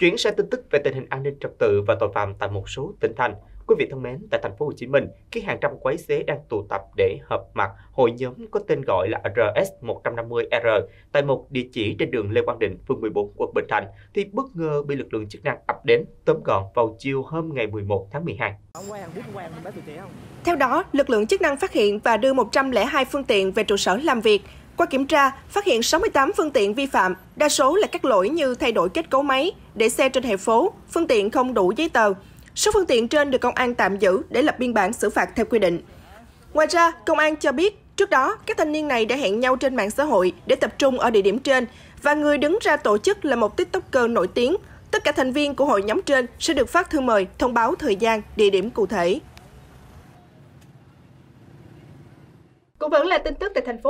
Chuyển sang tin tức về tình hình an ninh trật tự và tội phạm tại một số tỉnh thành. Quý vị thân mến, tại thành phố Hồ Chí Minh, khi hàng trăm quái xế đang tụ tập để hợp mặt hội nhóm có tên gọi là RS150R tại một địa chỉ trên đường Lê Quang Định, phường 14, quận Bình Thạnh, thì bất ngờ bị lực lượng chức năng ập đến tóm gọn vào chiều hôm ngày 11 tháng 12. Theo đó, lực lượng chức năng phát hiện và đưa 102 phương tiện về trụ sở làm việc, qua kiểm tra, phát hiện 68 phương tiện vi phạm, đa số là các lỗi như thay đổi kết cấu máy, để xe trên hè phố, phương tiện không đủ giấy tờ. Số phương tiện trên được công an tạm giữ để lập biên bản xử phạt theo quy định. Ngoài ra, công an cho biết trước đó các thanh niên này đã hẹn nhau trên mạng xã hội để tập trung ở địa điểm trên và người đứng ra tổ chức là một tiktoker nổi tiếng. Tất cả thành viên của hội nhóm trên sẽ được phát thư mời thông báo thời gian, địa điểm cụ thể. Cũng vẫn là tin tức tại thành phố